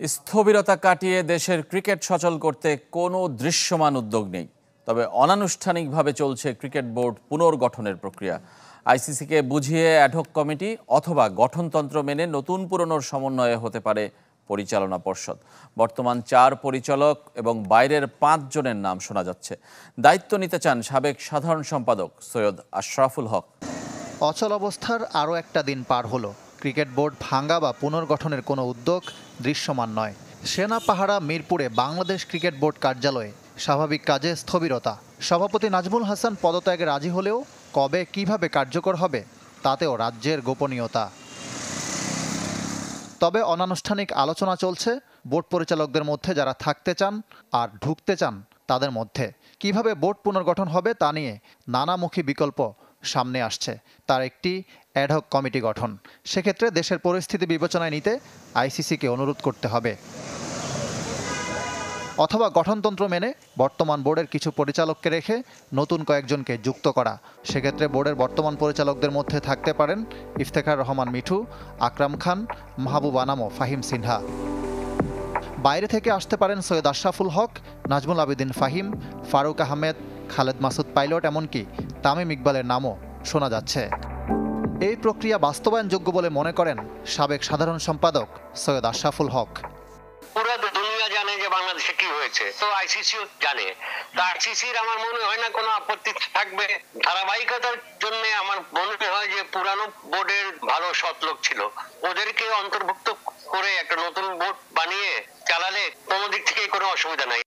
স্থবিরতা কাটিয়ে দেশের ক্রিকেট সচল করতে কোনো দৃশ্যমান উদ্যোগ নেই। তবে অনানুষ্ঠানিকভাবে চলছে ক্রিকেট বোর্ড পুনর্গঠনের প্রক্রিয়া। আইসিসিকে বুঝিয়ে অ্যাডহক কমিটি অথবা গঠনতন্ত্র মেনে নতুন পুরনোর সমন্বয়ে হতে পারে পরিচালনা পর্ষদ। বর্তমান চার পরিচালক এবং বাইরের পাঁচ জনের নাম শোনা যাচ্ছে। দায়িত্ব নিতে চান সাবেক সাধারণ সম্পাদক সৈয়দ আশরাফুল হক। অচল অবস্থার আরও একটা দিন পার হলো। ক্রিকেট বোর্ড ভাঙ্গা বা পুনর্গঠনের কোনো উদ্যোগ দৃশ্যমান নয়। সেনা পাহারা মিরপুরে বাংলাদেশ ক্রিকেট বোর্ড কার্যালয়ে স্বাভাবিক কাজে স্থবিরতা। সভাপতি নাজমুল হাসান পদত্যাগে রাজি হলেও কবে কীভাবে কার্যকর হবে তাতেও রাজ্যের গোপনীয়তা। তবে অনানুষ্ঠানিক আলোচনা চলছে। বোর্ড পরিচালকদের মধ্যে যারা থাকতে চান আর ঢুকতে চান তাদের মধ্যে কীভাবে বোর্ড পুনর্গঠন হবে তা নিয়ে নানামুখী বিকল্প সামনে আসছে। তার একটি অ্যাডহক কমিটি গঠন। সেক্ষেত্রে দেশের পরিস্থিতি বিবেচনায় নিতে আইসিসিকে অনুরোধ করতে হবে। অথবা গঠনতন্ত্র মেনে বর্তমান বোর্ডের কিছু পরিচালককে রেখে নতুন কয়েকজনকে যুক্ত করা। সেক্ষেত্রে বোর্ডের বর্তমান পরিচালকদের মধ্যে থাকতে পারেন ইফতেখার রহমান মিঠু, আকরাম খান, মাহবুব আনামো ফাহিম সিনহা। বাইরে থেকে আসতে পারেন সৈয়দ আশরাফুল হক, নাজমুল আবেদিন ফাহিম, ফারুক আহমেদ, খালেদ মাসুদ পাইলট, এমনকি তামিম ইকবালের নামও শোনা যাচ্ছে। এই প্রক্রিয়া বাস্তবায়নযোগ্য বলে মনে করেন সাবেক সাধারণ সম্পাদক সৈয়দ আশরাফুল হক। দুনিয়া জানে যে বাংলাদেশে কি হয়েছে। আইসিসিও আমার মনে হয় না আপত্তি থাকবে। ধারাবাহিকতার জন্য আমার মনে হয় যে পুরানো বোর্ডের ভালো সৎ লোক ছিল। ওদেরকে অন্তর্ভুক্ত করে একটা নতুন বোর্ড বানিয়ে চালালে কোনো দিক থেকে কোনো অসুবিধা নাই।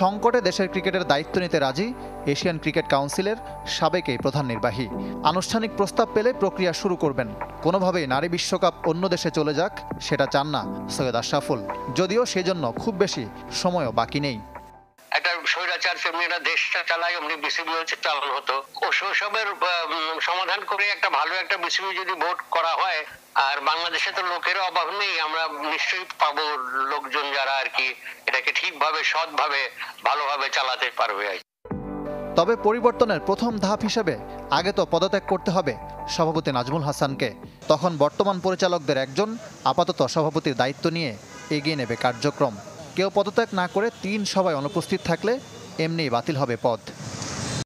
সংকটে দেশের ক্রিকেটের দায়িত্ব নিতে রাজি এশিয়ান ক্রিকেট কাউন্সিলের সাবেক এই প্রধান নির্বাহী। আনুষ্ঠানিক প্রস্তাব পেলে প্রক্রিয়া শুরু করবেন। কোনোভাবেই নারী বিশ্বকাপ অন্য দেশে চলে যাক, সেটা চান না সৈয়দ আশরাফুল। যদিও সেজন্য খুব বেশি সময়ও বাকি নেই। ফেমিনা দেশটা চালায়, অমনি বিসিবি হচ্ছে চালানো হতো। ও শৈশবের সমাধান করে একটা ভালো একটা বিসিবি যদি ভোট করা হয়, আর বাংলাদেশে তো লোকের অভাব নেই, আমরা নিশ্চয়ই পাবো লোকজন যারা আর কি এটাকে ঠিকভাবে, সৎভাবে, ভালোভাবে চালাতে পারবে আর তবে পরিবর্তনের প্রথম ধাপ হিসেবে আগে তো পদত্যাগ করতে হবে সভাপতি নাজমুল হাসানকে। তখন বর্তমান পরিচালকদের একজন আপাতত সভাপতির দায়িত্ব নিয়ে এগিয়ে নেবে কার্যক্রম। কেউ পদত্যাগ না করে তিন সভায় অনুপস্থিত থাকলে এমনিই বাতিল হবে পদ